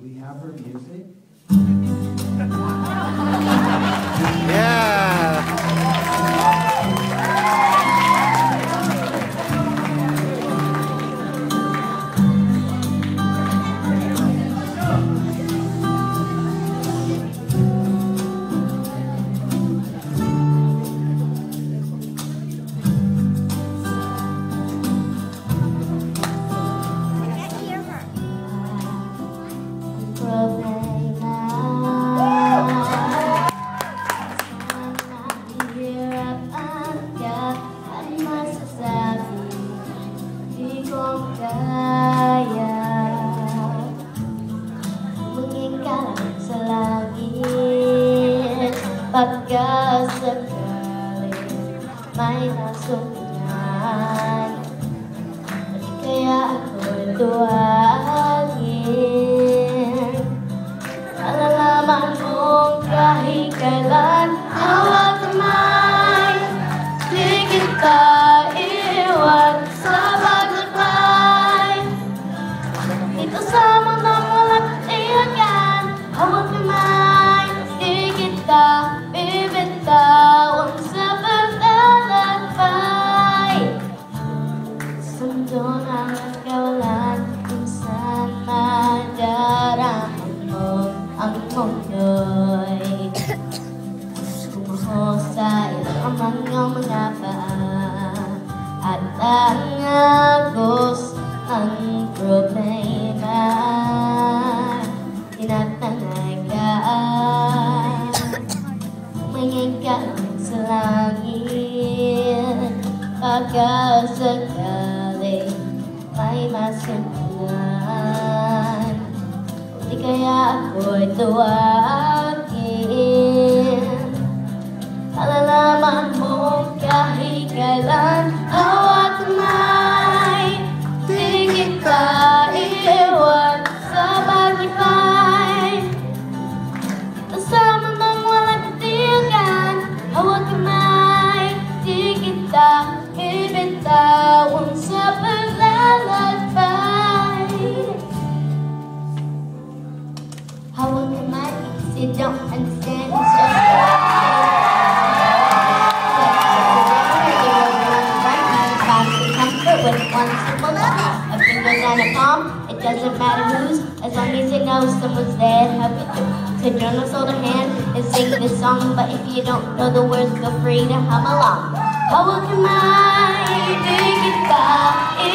we have her music? Langkah sekali Mainlah sungai Ketika aku itu angin Dalam laman mungkah sa iyong mga At ang agos ng problema Tinatanagaan lang sa langit Pagkasakali may masundan Di kaya ako'y tuwagin you don't understand it's just with one simple thought. A finger and a palm, it doesn't matter whose, as long as you know someone's there to help you through. So journals hold a hand and sing this song, but if you don't know the words, feel free to hum along. Kamay, di kita iwan sa